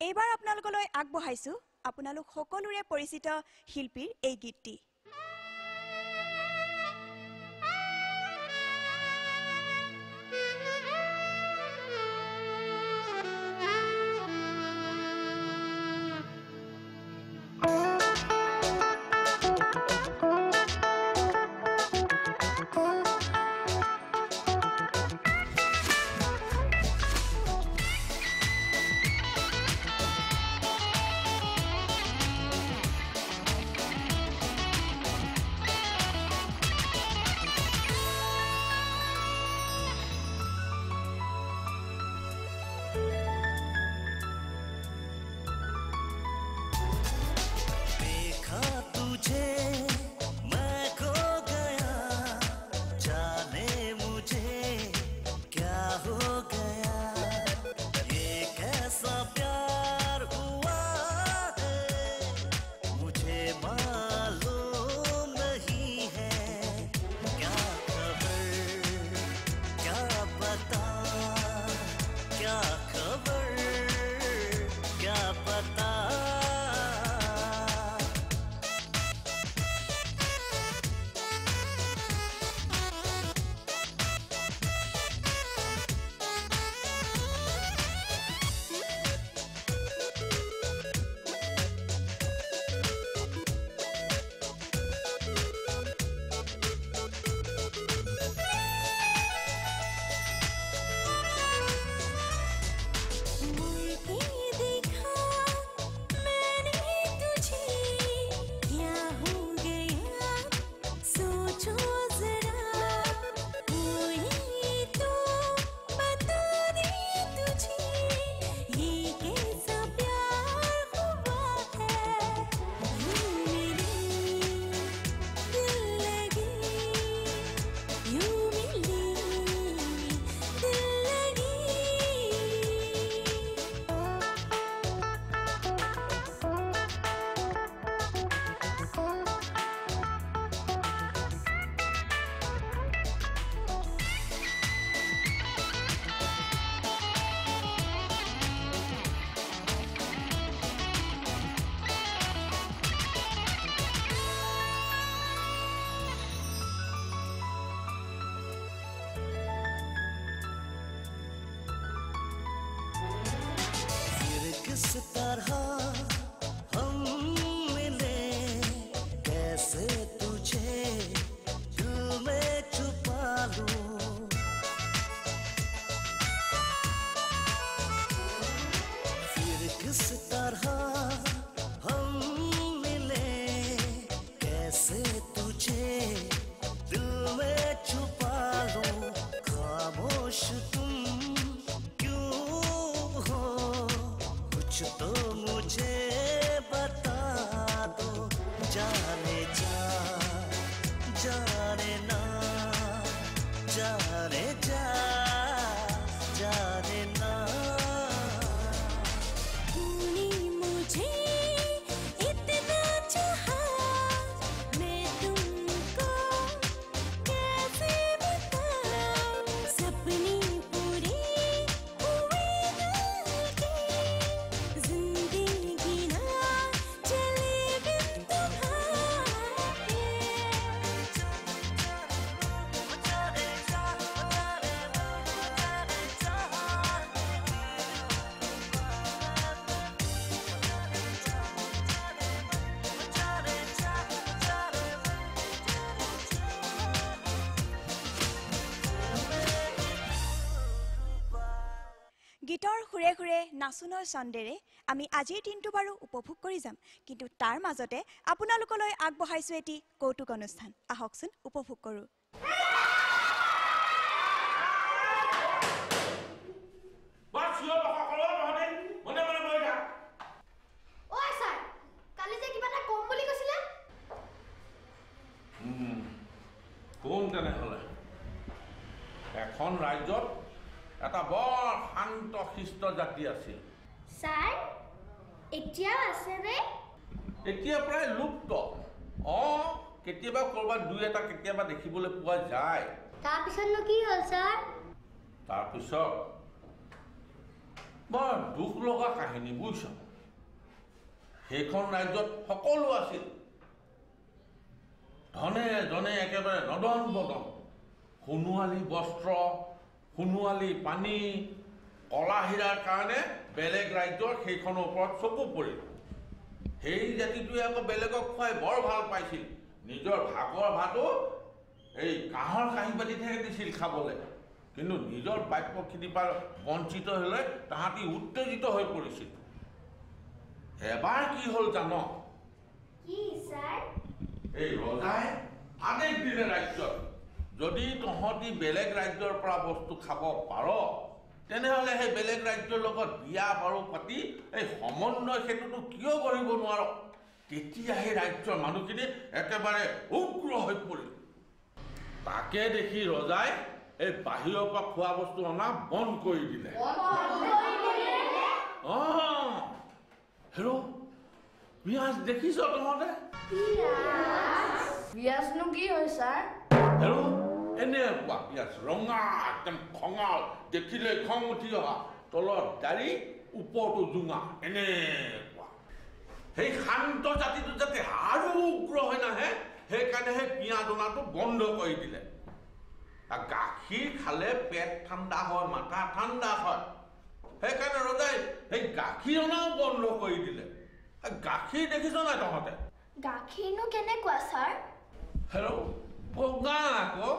এইবাৰ আপোনালোকলৈ আগবঢ়াইছোঁ আপোনালোক সকলোৰে পৰিচিত শিল্পীৰ এই গীতটি। फिर किस तरह গীতৰ সুৰে সুৰে নাচোনৰ চন্দেৰে আমি আজিৰ দিনটো বাৰু উপভোগ কৰি যাম। কিন্তু তাৰ মাজতে আপোনালোকলৈ আগবঢ়াইছোঁ এটি কৌতুক অনুষ্ঠান। আহকচোন উপভোগ কৰোঁ। বাছ চিঞৰ বাখৰ তহঁতে মনে মনে বহি থাক। ঐ ছাৰ কালি যে কিবা এটা কম বুলি কৈছিলে। কোন তেনেহ'লে? এখন ৰাজ্যত এটা বৰ শান্ত শিষ্ট জাতি আছিল। ছাৰ এতিয়াও আছেনে এতিয়া প্ৰায় লুপ্ত। অঁ কেতিয়াবা ক'ৰবাত দুই এটা কেতিয়াবা দেখিবলৈ পোৱা যায়। তাৰপিছতনো কি হ'ল ছাৰ? তাৰপিছত বৰ দুখ লগা কাহিনী বুজিছ? সেইখন ৰাজ্যত সকলো আছিল। ধনে জনে একেবাৰে নদন বদন। সোণোৱালী বস্ত্ৰ সোণোৱালী পানী কলা হীৰাৰ কাৰণে বেলেগ ৰাজ্যৰ সেইখনৰ ওপৰত চকু পৰিল। সেই জাতিটোৱে আকৌ বেলেগক খুৱাই বৰ ভাল পাইছিল। নিজৰ ভাগৰ ভাতো এই কাঁহৰ কাঁহী বাতিতহে দিছিল খাবলৈ। কিন্তু নিজৰ প্ৰাপ্যখিনিৰ পৰা বঞ্চিত হ'লে তাহাঁতি উত্তেজিত হৈ পৰিছিল। এবাৰ কি হ'ল জান? এই ৰজাই আদেশ দিলে ৰাজ্যত। যদি তহঁতি বেলেগ ৰাজ্যৰ পৰা বস্তু খাব পাৰ তেনেহ'লে সেই বেলেগ ৰাজ্যৰ লগত বিয়া বাৰু পাতি এই সমন্বয় সেতুটো কিয় কৰিব নোৱাৰ? তেতিয়া সেই ৰাজ্যৰ মানুহখিনি একেবাৰে উগ্ৰ হৈ পৰিল। তাকে দেখি ৰজাই এই বাহিৰৰ পৰা খোৱা বস্তু অনা বন্ধ কৰি দিলে। অঁ হেৰ' পিঁয়াজ দেখিছ তহঁতে? বিয়াজনো কি হয় ছাৰ? হেল্ল' এনেকুৱা পিঁয়াজ ৰঙা একদম খঙাল দেখিলে খং উঠি অহা তলত দাড়ি ওপৰতো জোঙা এনেকুৱা সেই শান্ত জাতিটো যাতে আৰু উগ্ৰ হৈ নাহে সেইকাৰণে সেই পিঁয়াজ অনাটো বন্ধ কৰি দিলে গাখীৰ খালে পেট ঠাণ্ডা হয় মাথা ঠাণ্ডা হয় সেইকাৰণে ৰজাই সেই গাখীৰ অনাও বন্ধ কৰি দিলে গাখীৰ দেখিছ নাই তহঁতে গাখীৰনো কেনেকুৱা ছাৰ হেল্ল' বগা আকৌ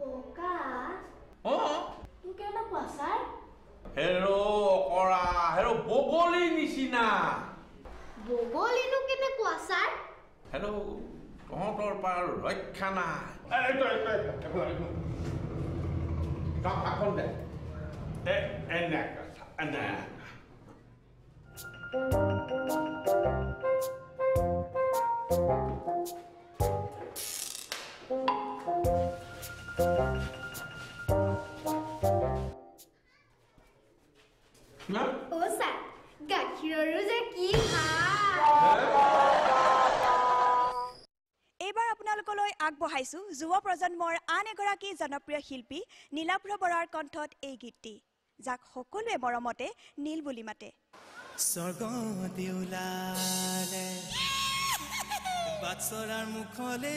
বগা অঁ তোৰ কেনেকুৱা ছাৰ হেৰ' অকৰা হেৰ' বগলী নিচিনা বগলীনো কেনেকুৱা ছাৰ হেৰ' তহঁতৰ পৰা আৰু ৰক্ষা নাই এই তই, তই, এইফালে, এইফালে। যাওঁ, ভাতখন দে এ এনেকে চা, এনেকে। ভাল এইবাৰ আপোনালোকলৈ আগবঢ়াইছোঁ যুৱ প্ৰজন্মৰ আন এগৰাকী জনপ্ৰিয় শিল্পী নীলাভ্ৰ বৰাৰ কণ্ঠত এই গীতটি যাক সকলোৱে মৰমতে নীল বুলি মাতে। স্বৰ্গ মুখলে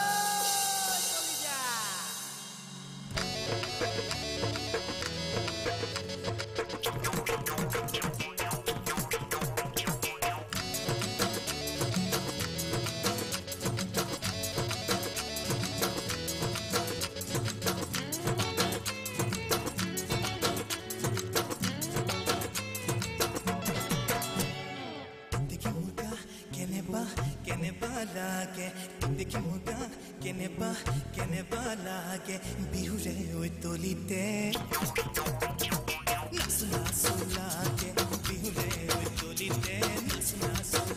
Gittikçe muka keneba kenebala ke Gittikçe muka keneba kenebala ke Bihure oy tolite Nasıl nasıl ke Bihure oy tolite Nasıl nasıl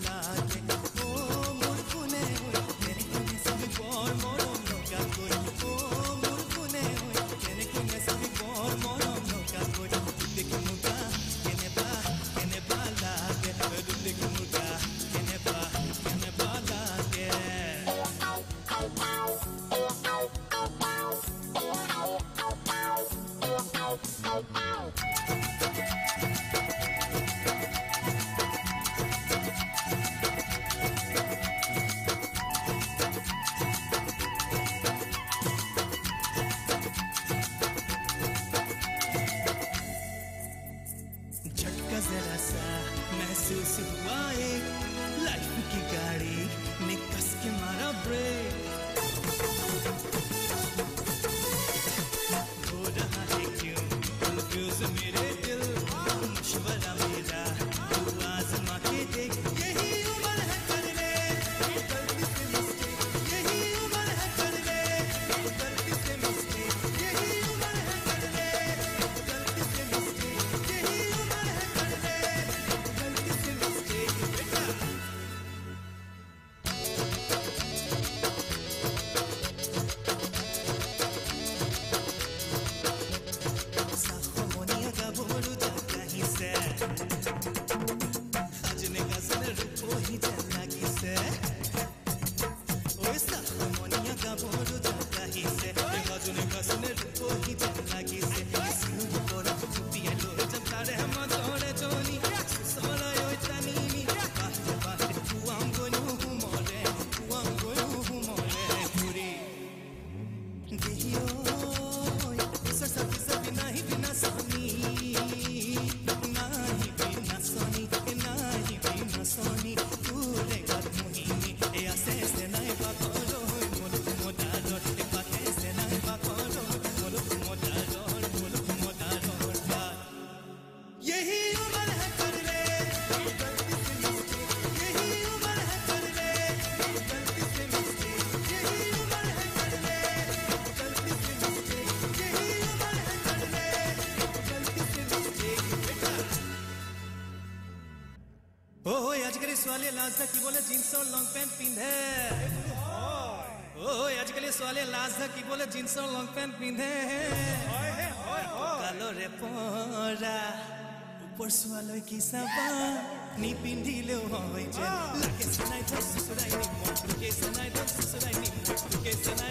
ke আজিকালি ছোৱালীয়ে লাজ ঢাকিবলৈ জিন্সৰ লং পেণ্ট পিন্ধে ঐ আজিকালি ছোৱালীয়ে লাজ ঢাকিবলৈ জিন্সৰ লং পেণ্ট পিন্ধে কালৰে পৰা ওপৰ চোৱালৈ কি চাবা নিপিন্ধিলেও হয় যে লাগে চেনাই ধৰ চুচুৰাই নিম তোকে চেনাই ধৰ চুচুৰাই নিম তোকে চেনাই